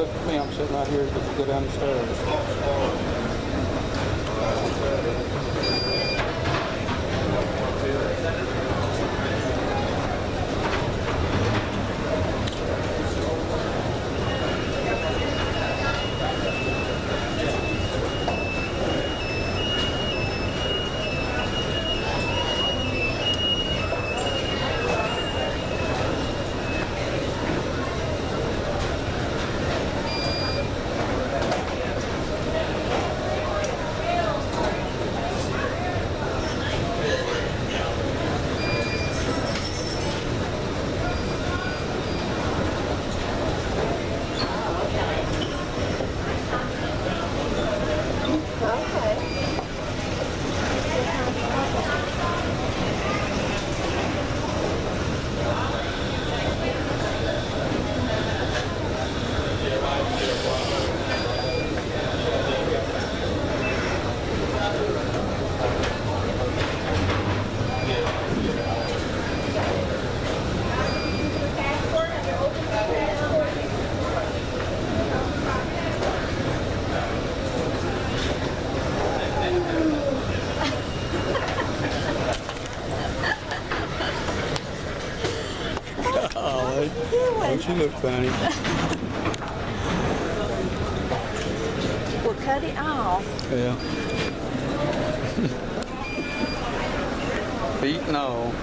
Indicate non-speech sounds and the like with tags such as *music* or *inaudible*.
look at me, I'm sitting right here, go down the stairs. Don't you look funny? we'll cut it off. Yeah. *laughs* Feet and *laughs* all.